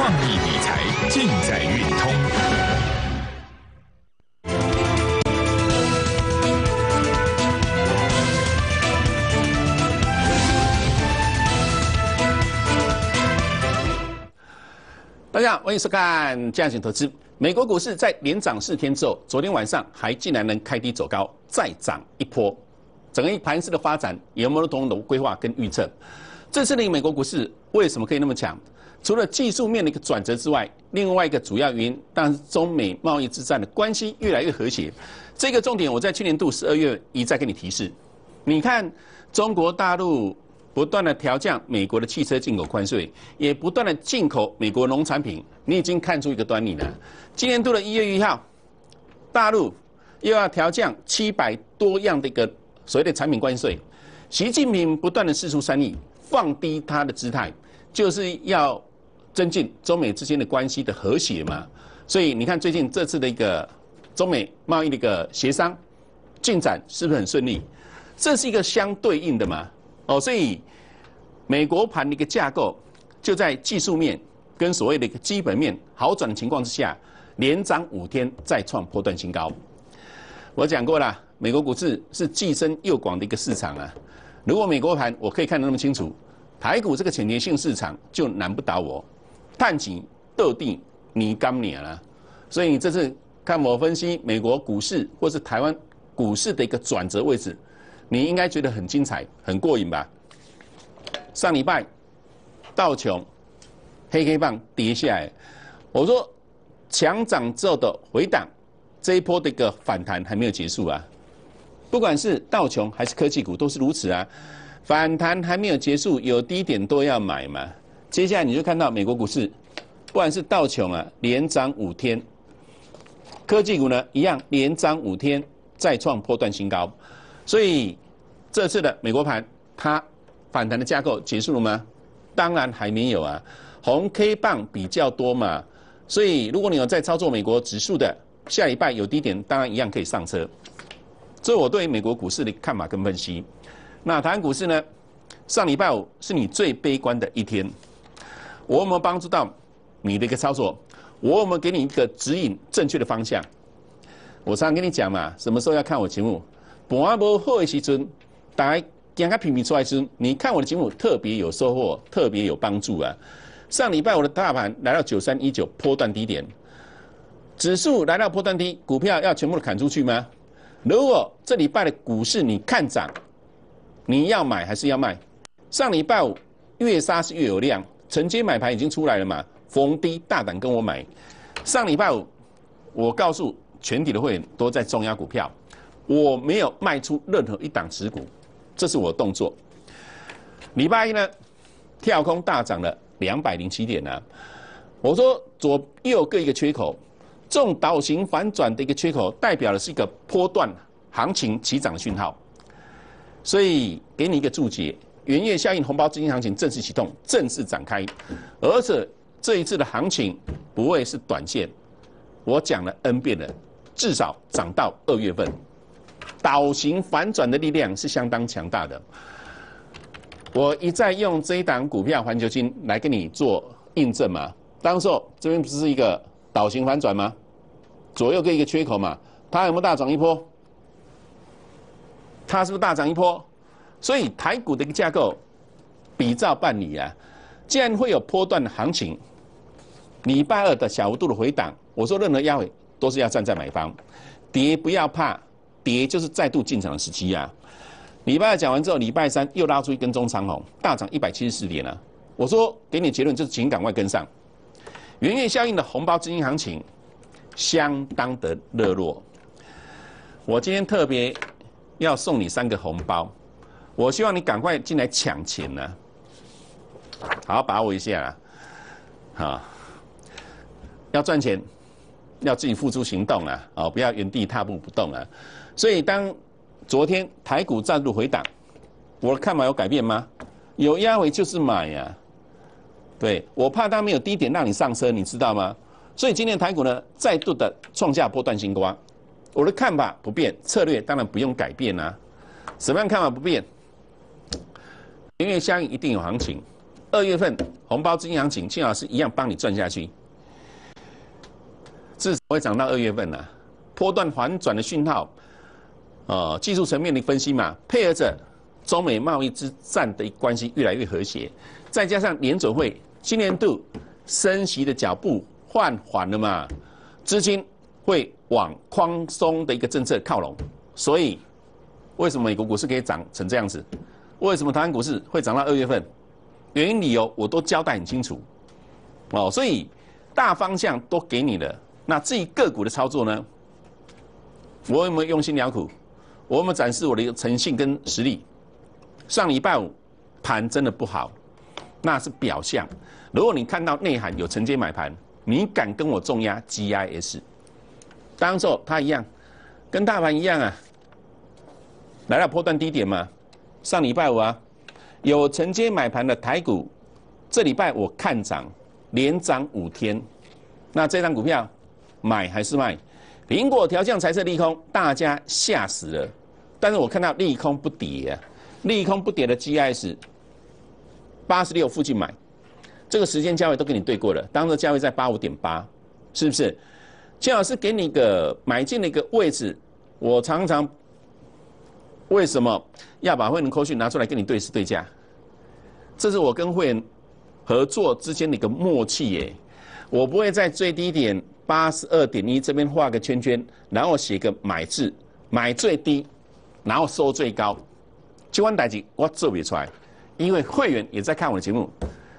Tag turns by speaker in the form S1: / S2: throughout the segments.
S1: 创意理财尽在运通。
S2: 大家好，欢迎收看《价值投资》。美国股市在连涨四天之后，昨天晚上还竟然能开低走高，再涨一波。整个一盘市的发展有没有同的规划跟预测？这次的美国股市为什么可以那么强？除了技术面的一个转折之外，另外一个主要原因，当然是中美贸易之战的关系越来越和谐。这个重点我在去年度十二月一再跟你提示。你看，中国大陆不断的调降美国的汽车进口关税，也不断的进口美国农产品，你已经看出一个端倪了。今年度的一月一号，大陆又要调降七百多样的一个所谓的产品关税，习近平不断的四出善意，放低他的姿态，就是要增进中美之间的关系的和谐嘛。所以你看最近这次的一个中美贸易的一个协商进展是不是很顺利？这是一个相对应的嘛。哦，所以美国盘的一个架构就在技术面跟所谓的一个基本面好转的情况之下，连涨五天再创破断新高。我讲过了，美国股市是既深又广的一个市场啊。如果美国盘我可以看得那么清楚，台股这个潜跌性市场就难不倒我。探井斗地你刚年了，所以你这次看我分析美国股市或是台湾股市的一个转折位置。你应该觉得很精彩、很过瘾吧？上礼拜道琼黑黑棒跌下来，我说强涨之后的回档，这一波的一个反弹还没有结束啊！不管是道琼还是科技股都是如此啊！反弹还没有结束，有低点都要买嘛。接下来你就看到美国股市，不管是道琼啊，连涨五天；科技股呢，一样连涨五天，再创破断新高。所以这次的美国盘，它反弹的架构结束了吗？当然还没有啊，红 K 棒比较多嘛。所以如果你有在操作美国指数的，下礼拜有低点，当然一样可以上车。这是我对美国股市的看法跟分析。那台湾股市呢？上礼拜五是你最悲观的一天，我有没有帮助到你的一个操作？我有没有给你一个指引正确的方向？我常常跟你讲嘛，什么时候要看我节目？盘无好的时阵，大家点开频频出来时，你看我的节目特别有收获，特别有帮助啊！上礼拜我的大盘来到九三一九波段低点，指数来到波段低，股票要全部砍出去吗？如果这礼拜的股市你看涨，你要买还是要卖？上礼拜五越杀是越有量，承接买盘已经出来了嘛？逢低大胆跟我买。上礼拜五我告诉全体的会员都在重压股票。我没有卖出任何一档持股，这是我的动作。礼拜一呢，跳空大涨了两百零七点呢。我说左右各一个缺口，这种倒型反转的一个缺口，代表的是一个波段行情起涨的讯号。所以给你一个注解：元月效应红包资金行情正式启动，正式展开。而且这一次的行情不会是短线，我讲了 N 遍了，至少涨到二月份。倒型反转的力量是相当强大的。我一再用这一档股票环球金来跟你做印证嘛。当时候这边不是一个倒型反转吗？左右各一个缺口嘛，它有没有大涨一波？它是不是大涨一波？所以台股的一个架构比照办理啊。既然会有波段的行情，礼拜二的小幅度的回档，我说任何压尾都是要站在买方，跌不要怕。跌就是再度进场的时机啊！礼拜二讲完之后，礼拜三又拉出一根中长红，大涨一百七十四点了。我说给你结论就是，请赶快跟上。元月效应的红包资金行情相当的热络。我今天特别要送你三个红包，我希望你赶快进来抢钱呢。好好把握一下啊！好，要赚钱，要自己付出行动啊！哦，不要原地踏步不动啊！所以，当昨天台股再度回档，我的看法有改变吗？有压回就是买呀。对我怕它没有低点让你上车，你知道吗？所以今天台股呢再度的创下波段新高，我的看法不变，策略当然不用改变啊。什么样看法不变？年月相应一定有行情，二月份红包金行情，金老师一样帮你赚下去，至少会涨到二月份呢。波段反转的讯号，呃，技术层面的分析嘛，配合着中美贸易之战的关系越来越和谐，再加上联准会今年度升息的脚步放缓了嘛，资金会往宽松的一个政策靠拢，所以。为什么美国股市可以涨成这样子？为什么台湾股市会涨到二月份？原因理由我都交代很清楚，哦，所以大方向都给你了。那至于个股的操作呢？我有没有用心良苦？我有没有展示我的一个诚信跟实力？上礼拜五盘真的不好，那是表象。如果你看到内涵有承接买盘，你敢跟我重压 GIS？当做它一样，跟大盘一样啊。来到破断低点嘛？上礼拜五啊，有承接买盘的台股，这礼拜我看涨，连涨五天。那这张股票买还是卖？苹果调降财色利空，大家吓死了。但是我看到利空不跌啊，利空不跌的 G S 八十六附近买，这个时间价位都跟你对过了，当时价位在八五点八，是不是？金老师给你一个买进的一个位置，我常常。为什么要把会员扣讯拿出来跟你对时对价？这是我跟会员合作之间的一个默契耶。我不会在最低点八十二点一这边画个圈圈，然后写个买字，买最低，然后收最高。这款代志我做不出来，因为会员也在看我的节目，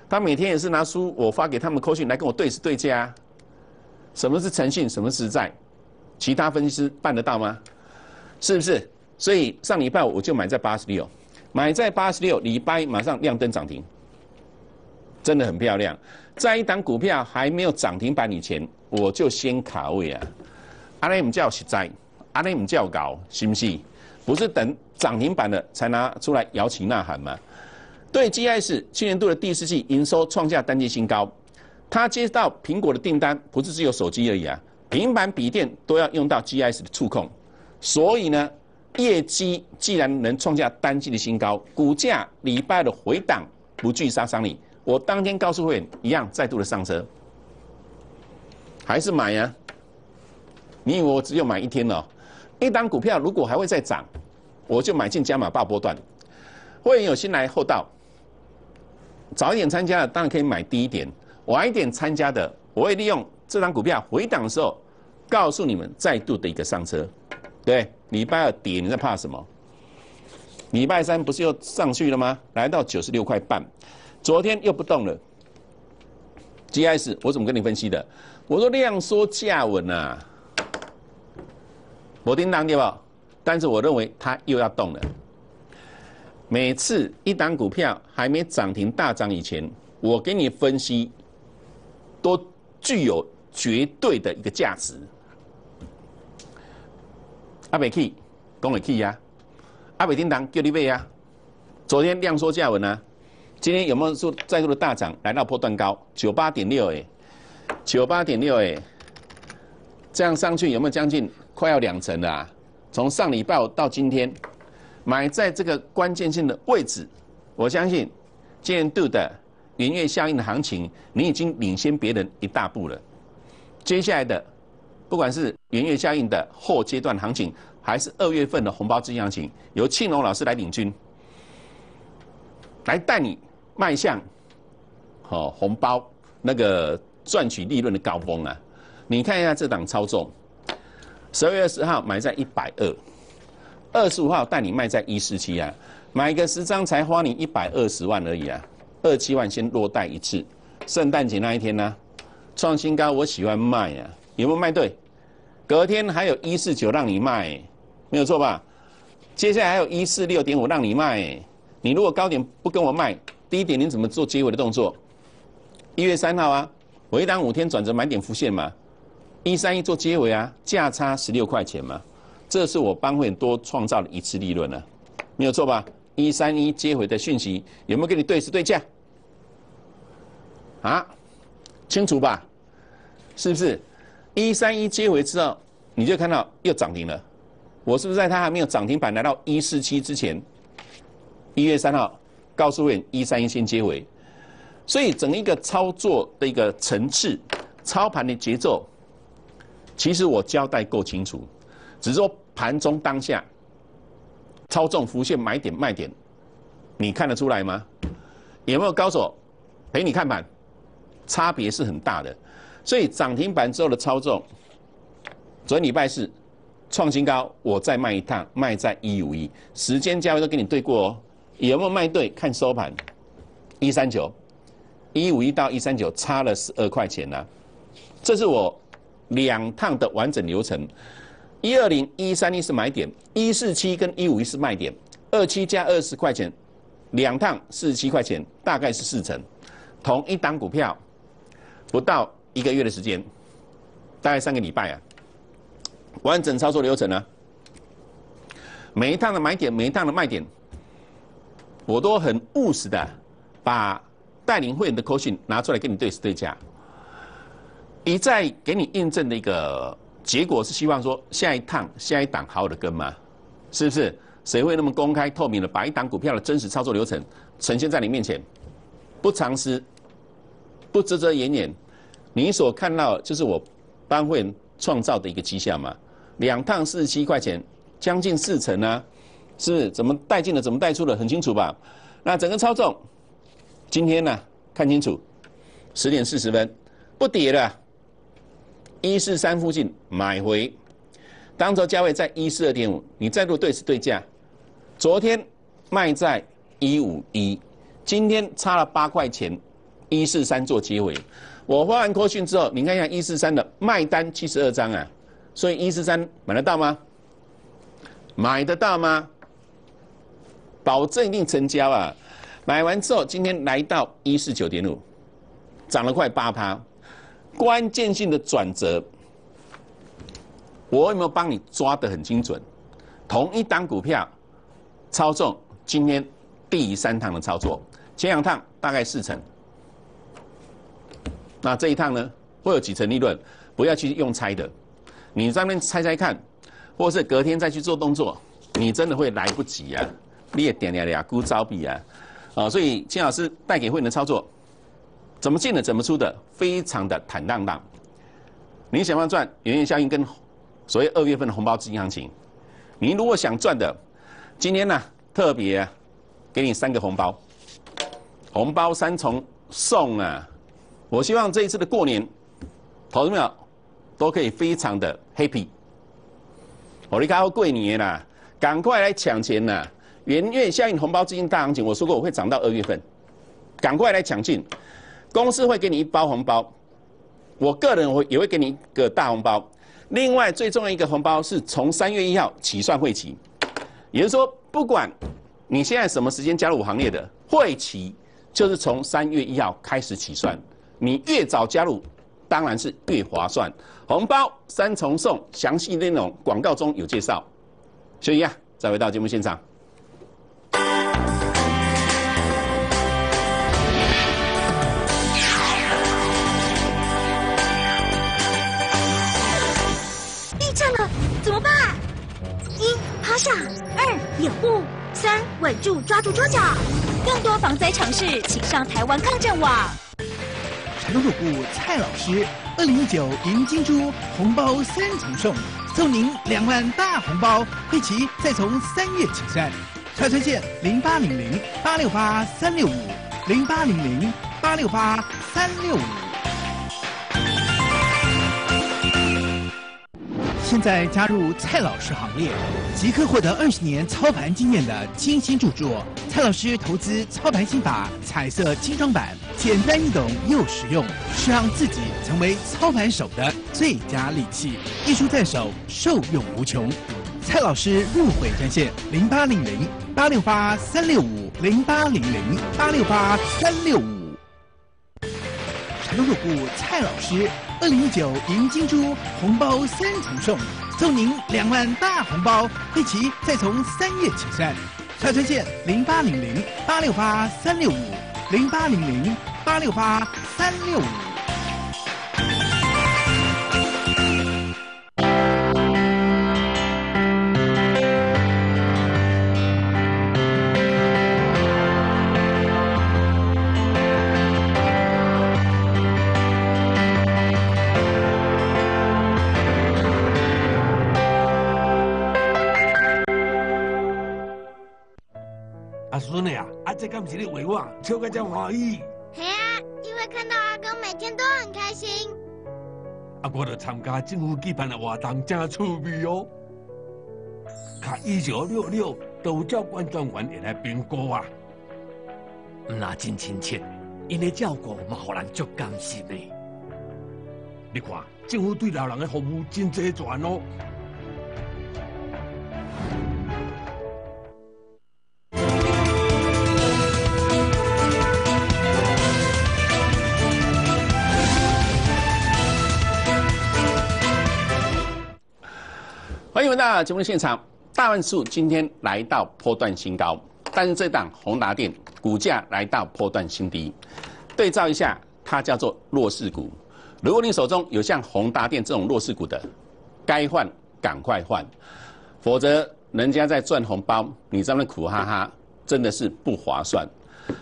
S2: 他每天也是拿书我发给他们扣讯来跟我对时对价。什么是诚信？什么实在？其他分析师办得到吗？是不是？所以上礼拜我就买在八十六，买在八十六，礼拜马上亮灯涨停，真的很漂亮。在一档股票还没有涨停板以前，我就先卡位啊。阿内姆叫实在，阿内姆叫搞，是不是？不是等涨停板了才拿出来摇旗呐喊吗？对，GS 去年度的第四季营收创下单季新高，他接到苹果的订单，不是只有手机而已啊，平板、笔电都要用到 GS 的触控，所以呢。业绩既然能创下单季的新高，股价礼拜的回档不具杀伤力。我当天告诉会员，一样再度的上车，还是买呀？你以为我只有买一天哦？一档股票如果还会再涨，我就买进加码爆波段。会员有先来后到，早一点参加的当然可以买低一点，晚一点参加的，我会利用这张股票回档的时候，告诉你们再度的一个上车。对，礼拜二跌，你在怕什么？礼拜三不是又上去了吗？来到九十六块半，昨天又不动了。GS，我怎么跟你分析的？我说量缩价稳啊，我叮当对吧？但是我认为它又要动了。每次一档股票还没涨停大涨以前，我给你分析，都具有绝对的一个价值。阿北去，讲会去呀？阿北叮当叫你买呀？昨天量缩价稳啊，今天有没有说再度的大涨，来到破断高九八点六哎，九八点六哎，这样上去有没有将近快要两成的啊？从上礼拜到今天，买在这个关键性的位置，我相信今年度的年月效应的行情，你已经领先别人一大步了。接下来的。不管是元月效应的后阶段行情，还是二月份的红包资金行情，由庆隆老师来领军，来带你迈向好红包那个赚取利润的高峰啊！你看一下这档操作，十二月二十号买在一百二，二十五号带你卖在一四七啊，买个十张才花你一百二十万而已啊，二七万先落袋一次，圣诞节那一天呢，创新高我喜欢卖呀，有没有卖对？隔天还有一四九让你卖，没有错吧？接下来还有一四六点五让你卖。你如果高点不跟我卖，低点你怎么做结尾的动作？一月三号啊，回档五天转折买点浮现嘛，一三一做结尾啊，价差十六块钱嘛，这是我帮会多创造的一次利润了，没有错吧？一三一接回的讯息有没有跟你对时对价？啊，清楚吧？是不是？一三一接回之后，你就看到又涨停了。我是不是在它还没有涨停板来到一四七之前，一月三号告诉会员一三一先接回，所以整一个操作的一个层次、操盘的节奏，其实我交代够清楚，只是说盘中当下操纵浮现买点卖点，你看得出来吗？有没有高手陪你看盘？差别是很大的，所以涨停板之后的操作，昨天礼拜四创新高，我再卖一趟，卖在一五一，时间价位都给你对过哦，有没有卖对？看收盘，一三九，一五一到一三九差了十二块钱呢，这是我两趟的完整流程，一二零一三一是买点，一四七跟一五一是卖点，二七加二十块钱，两趟四十七块钱，大概是四成，同一档股票。不到一个月的时间，大概三个礼拜啊，完整操作流程呢，每一趟的买点，每一趟的卖点，我都很务实的把带领会员的口讯拿出来跟你对时对价，一再给你印证的一个结果是希望说下一趟下一档好好的跟吗？是不是？谁会那么公开透明的把一档股票的真实操作流程呈现在你面前？不藏私。不遮遮掩掩，你所看到就是我帮会创造的一个绩效嘛？两趟四十七块钱，将近四成啊，是怎么带进的？怎么带出的？很清楚吧？那整个操纵，今天呢，看清楚，十点四十分不跌了，一四三附近买回，当周价位在一四二点五，你再度对时对价，昨天卖在一五一，今天差了八块钱。一四三做结尾，我发完科讯之后，你看一下一四三的卖单七十二张啊，所以一四三买得到吗？买得到吗？保证一定成交啊！买完之后，今天来到一四九点五，涨了快八趴，关键性的转折，我有没有帮你抓得很精准？同一单股票操纵，今天第三趟的操作，前两趟大概四成。那这一趟呢，会有几成利润？不要去用猜的，你在那边猜猜看，或是隔天再去做动作，你真的会来不及啊！你也点了俩孤招比啊，啊！所以金老师带给会员的操作，怎么进的，怎么出的，非常的坦荡荡。你想要赚圆圆效应跟所谓二月份的红包资金行情，你如果想赚的，今天呢特别给你三个红包，红包三重送啊！我希望这一次的过年，投资者都可以非常的 happy。我离开后过年啦，赶快来抢钱呐！元月效应红包资金大行情，我说过我会涨到二月份，赶快来抢进。公司会给你一包红包，我个人会也会给你一个大红包。另外最重要一个红包是从三月一号起算会期，也就是说，不管你现在什么时间加入我行列的，会期就是从三月一号开始起算。你越早加入，当然是越划算。红包三重送，详细内容广告中有介绍。休息啊，再回到节目现场。
S3: 地震了，怎么办？一趴下，二掩护，三稳住抓住桌角。更多防灾常识，请上台湾抗震网。
S4: 荣入股蔡老师，二零一九迎金猪红包三重送，送您两万大红包，会期再从三月起算。超车线零八零零八六八三六五零八零零八六八三六五。现在加入蔡老师行列，即刻获得二十年操盘经验的精心著作《蔡老师投资操盘心法》彩色精装版，简单易懂又实用，是让自己成为操盘手的最佳利器。一书在手，受用无穷。蔡老师入会专线：零八零零八六八三六五零八零零八六八三六五。成功入股蔡老师。二零一九迎金猪红包三重送，送您两万大红包，会期再从三月起算。蔡专线零八零零八六八三六五零八零零八六八三六五。
S5: 阿孙呀，啊，这敢是你为我笑个真欢喜。啊，我著参加政府举办的活动，真趣味哦。卡一九六六都有照观众员也来评估啊。
S6: 那真亲切，因的照顾嘛，互人足甘心的。
S5: 你看，政府对老人的服务真齐全哦。
S2: 欢迎回到节目的现场。大万数今天来到波段新高，但是这档宏达电股价来到波段新低。对照一下，它叫做弱势股。如果你手中有像宏达电这种弱势股的，该换赶快换，否则人家在赚红包，你在那苦哈哈，真的是不划算。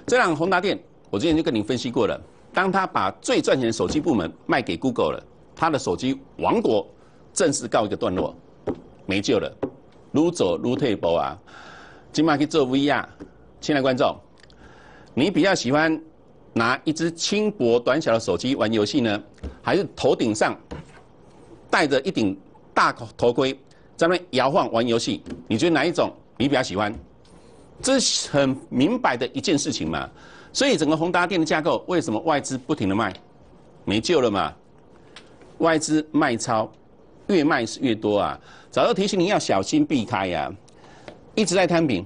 S2: 这档宏达电，我之前就跟你分析过了，当他把最赚钱的手机部门卖给 Google 了，他的手机王国正式告一个段落。没救了，撸走撸退步啊！今晚去做 VR，亲爱的观众，你比较喜欢拿一只轻薄短小的手机玩游戏呢，还是头顶上戴着一顶大头盔在那摇晃玩游戏？你觉得哪一种你比较喜欢？这是很明白的一件事情嘛。所以整个宏达电的架构，为什么外资不停的卖？没救了嘛？外资卖超。越卖是越多啊！早就提醒你要小心避开呀，一直在摊平，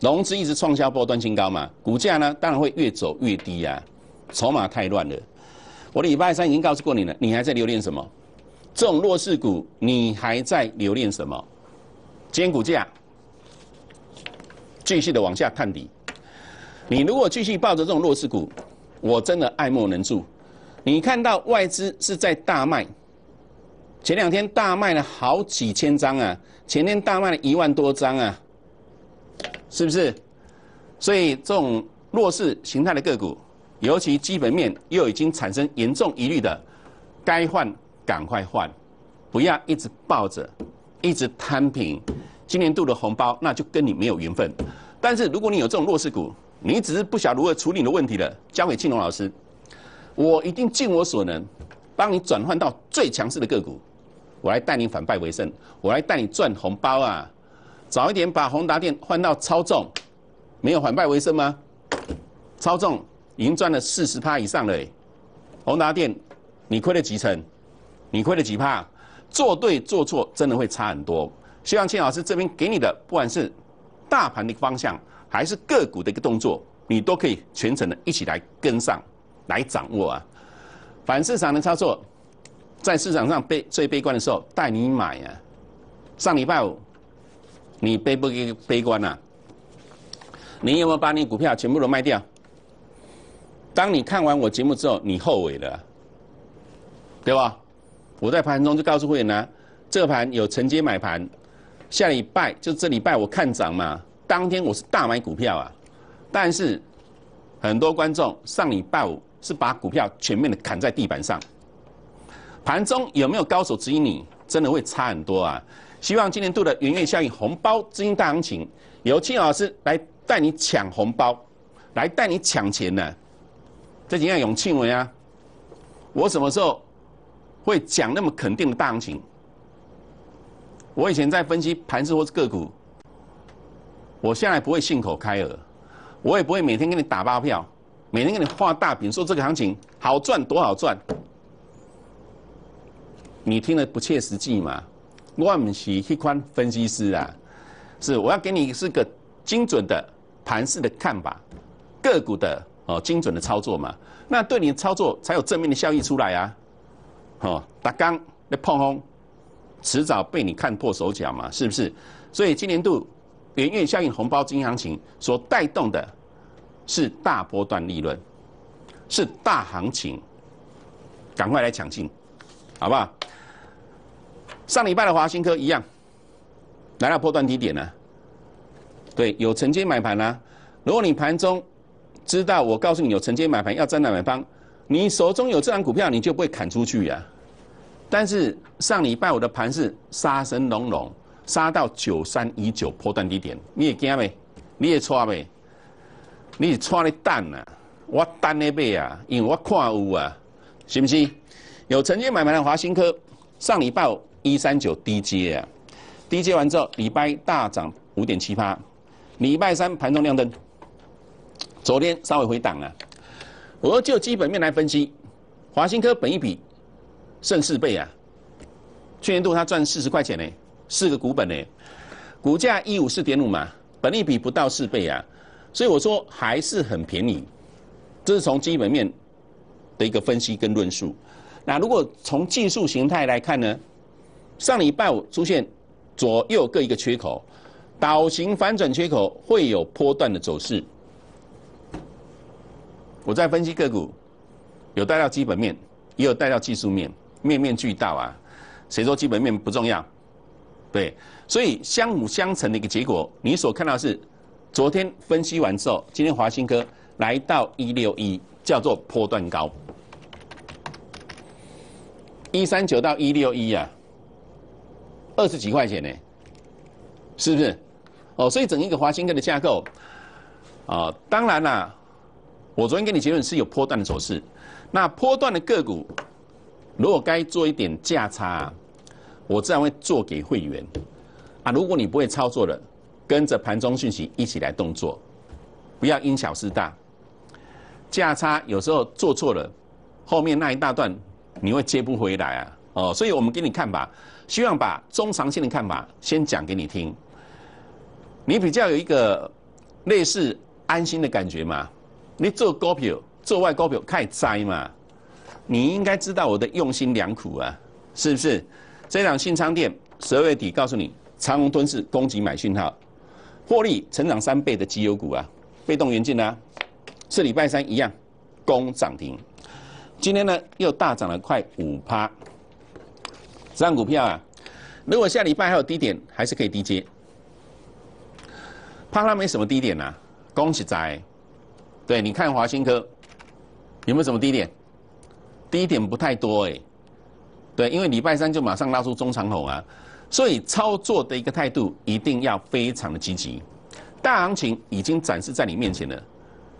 S2: 融资一直创下波段新高嘛，股价呢当然会越走越低呀，筹码太乱了。我礼拜三已经告诉过你了，你还在留恋什么？这种弱势股你还在留恋什么？今天股价继续的往下探底，你如果继续抱着这种弱势股，我真的爱莫能助。你看到外资是在大卖。前两天大卖了好几千张啊，前天大卖了一万多张啊，是不是？所以这种弱势形态的个股，尤其基本面又已经产生严重疑虑的，该换赶快换，不要一直抱着，一直摊平。今年度的红包那就跟你没有缘分。但是如果你有这种弱势股，你只是不晓如何处理的问题了，交给庆龙老师，我一定尽我所能，帮你转换到最强势的个股。我来带你反败为胜，我来带你赚红包啊！早一点把宏达电换到超重，没有反败为胜吗？超重已经赚了四十趴以上了，宏达电你亏了几成？你亏了几趴？做对做错真的会差很多。希望庆老师这边给你的，不管是大盘的方向，还是个股的一个动作，你都可以全程的一起来跟上来掌握啊！反市场的操作。在市场上悲最悲观的时候，带你买啊！上礼拜五，你悲不悲悲观呐？你有没有把你股票全部都卖掉？当你看完我节目之后，你后悔了，对吧？我在盘中就告诉会员呢，这个盘有承接买盘，下礼拜就这礼拜我看涨嘛，当天我是大买股票啊，但是很多观众上礼拜五是把股票全面的砍在地板上。盘中有没有高手指引你，真的会差很多啊！希望今年度的元月效应红包资金大行情，由庆老师来带你抢红包，来带你抢钱呢。这几样永庆文啊，我什么时候会讲那么肯定的大行情？我以前在分析盘势或是个股，我现在不会信口开河，我也不会每天给你打包票，每天给你画大饼，说这个行情好赚多好赚。你听了不切实际嘛？我不是一款分析师啊，是我要给你是个精准的盘势的看法，个股的哦精准的操作嘛，那对你的操作才有正面的效益出来啊！哦，打刚的碰轰，迟早被你看破手脚嘛，是不是？所以今年度元月效应红包金行情所带动的是大波段利润，是大行情，赶快来抢进，好不好？上礼拜的华新科一样，来到破断低点呢。对，有承接买盘啦。如果你盘中知道我告诉你有承接买盘要站在买方，你手中有这张股票，你就不会砍出去呀。但是上礼拜我的盘是杀声隆隆，杀到九三一九破断低点，你也惊没？你也错没？你是穿咧等啊，我等咧买啊，因为我看有啊，是不是？有承接买盘的华新科，上礼拜一三九低接啊，低接完之后，礼拜大涨五点七八，礼拜三盘中亮灯，昨天稍微回档了。我就基本面来分析，华新科本一比剩四倍啊，去年度它赚四十块钱呢，四个股本呢，股价一五四点五嘛，本一比不到四倍啊，所以我说还是很便宜，这是从基本面的一个分析跟论述。那如果从技术形态来看呢，上礼拜五出现左右各一个缺口，倒型反转缺口会有波段的走势。我在分析个股，有带到基本面，也有带到技术面，面面俱到啊。谁说基本面不重要？对，所以相辅相成的一个结果，你所看到是昨天分析完之后，今天华兴科来到一六一，叫做波段高，一三九到一六一啊，二十几块钱呢，是不是？哦，所以整一个华兴科的架构啊，当然啦。我昨天给你结论是有波段的走势，那波段的个股，如果该做一点价差，我自然会做给会员。啊，如果你不会操作的，跟着盘中讯息一起来动作，不要因小失大。价差有时候做错了，后面那一大段你会接不回来啊。哦，所以我们给你看法，希望把中长线的看法先讲给你听，你比较有一个类似安心的感觉嘛。你做股票，做外股票太栽嘛？你应该知道我的用心良苦啊，是不是？这档新昌店十二月底告诉你，长虹吞噬攻击买讯号，获利成长三倍的绩优股啊，被动元件呢，是礼拜三一样攻涨停，今天呢又大涨了快五趴，这档股票啊，如果下礼拜还有低点，还是可以低接，怕它没什么低点呐，恭喜在。对，你看华新科有没有什么低点？低点不太多哎。对，因为礼拜三就马上拉出中长红啊，所以操作的一个态度一定要非常的积极。大行情已经展示在你面前了，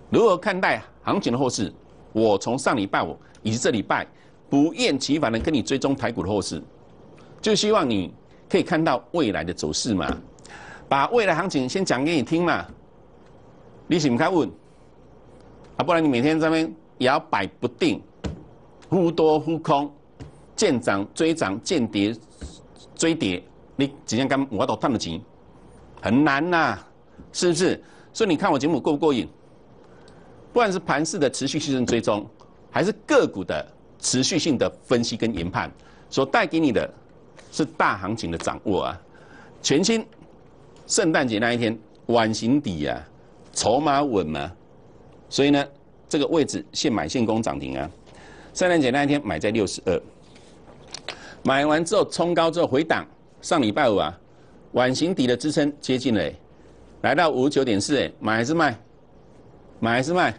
S2: 如何看待行情的后市？我从上礼拜五以及这礼拜不厌其烦的跟你追踪台股的后市，就希望你可以看到未来的走势嘛，把未来行情先讲给你听嘛。你请开问。啊，不然你每天在那边摇摆不定，忽多忽空，见涨追涨，见跌追跌，你怎样跟我都赚得钱？很难呐，是不是？所以你看我节目过不过瘾？不管是盘势的持续性追踪，还是个股的持续性的分析跟研判，所带给你的是大行情的掌握啊！全新圣诞节那一天，晚形底啊，筹码稳嘛？所以呢，这个位置现买现攻涨停啊！圣诞节那一天买在六十二，买完之后冲高之后回档，上礼拜五啊，晚形底的支撑接近了，来到五九点四，哎，买还是卖？买还是卖？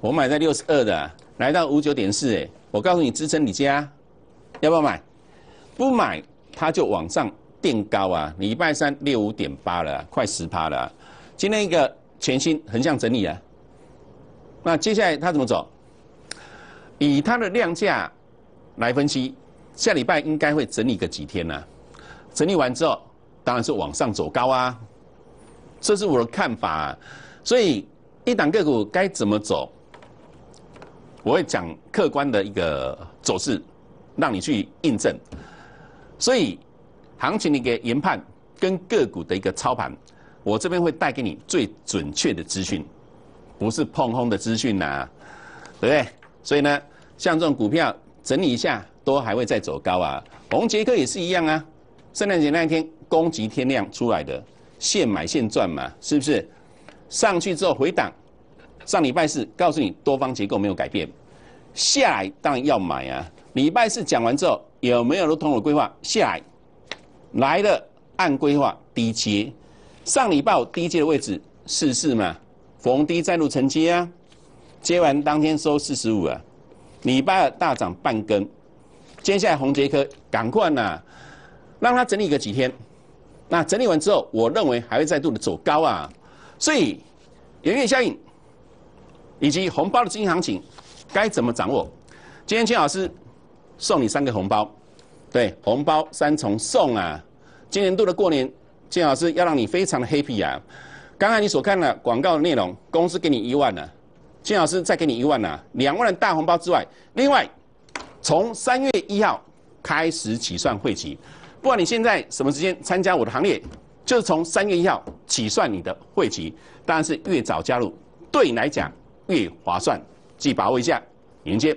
S2: 我买在六十二的，来到五九点四，哎，我告诉你支撑你加，要不要买？不买它就往上垫高啊！礼拜三六五点八了，快十趴了，今天一个。全新横向整理啊，那接下来它怎么走？以它的量价来分析，下礼拜应该会整理个几天呢？整理完之后，当然是往上走高啊，这是我的看法。所以一档个股该怎么走，我会讲客观的一个走势，让你去印证。所以行情的一个研判跟个股的一个操盘。我这边会带给你最准确的资讯，不是碰轰的资讯呐，对不对？所以呢，像这种股票整理一下，都还会再走高啊。红杰克也是一样啊，圣诞节那一天攻击天亮出来的，现买现赚嘛，是不是？上去之后回档，上礼拜四告诉你多方结构没有改变，下来当然要买啊。礼拜四讲完之后有没有如同我规划？下来？来了按规划低接。上礼拜低接的位置四四嘛，逢低再度承接啊，接完当天收四十五啊，礼拜二大涨半根，接下来红杰科赶快呐，让它整理个几天，那整理完之后，我认为还会再度的走高啊，所以圆月效应以及红包的资金行情该怎么掌握？今天金老师送你三个红包，对，红包三重送啊！今年度的过年，金老师要让你非常的 happy 啊！刚才你所看的广告的内容，公司给你一万呢，金老师再给你一万呢，两万的大红包之外，另外从三月一号开始起算汇集，不管你现在什么时间参加我的行列，就是从三月一号起算你的会期，当然是越早加入，对你来讲越划算，记把握一下，迎接。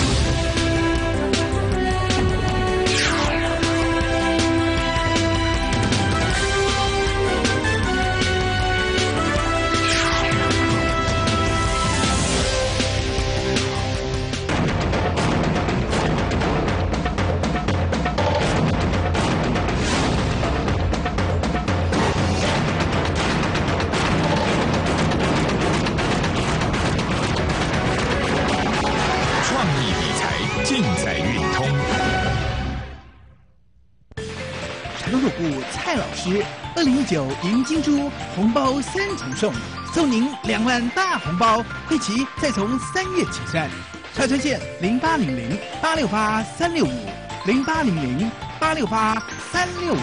S4: 零一九赢金猪红包三重送，送您两万大红包，一起再从三月起算。超专线零八零零八六八三六五零八零零八六八三六五。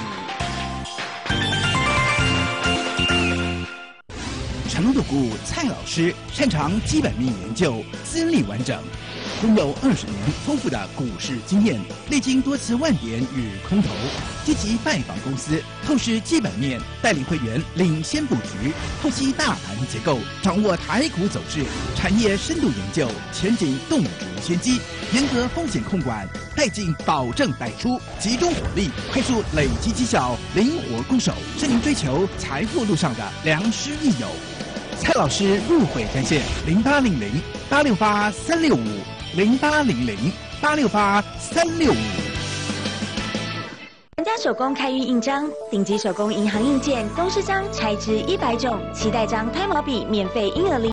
S4: 成都股蔡老师擅长基本面研究，资历完整，拥有二十年丰富的股市经验，历经多次万点与空头，积极拜访公司，透视基本面，带领会员领先布局，透析大盘结构，掌握台股走势，产业深度研究，前景洞烛先机，严格风险控管，带进保证带出，集中火力，快速累积绩效，灵活攻守，是您追求财富路上的良师益友。蔡老师入会专线零八零零八六八三六五零八零零八六八三六五。
S3: 人家手工开运印章，顶级手工银行印件，公式章拆至一百种，期待章、胎毛笔免费婴儿礼。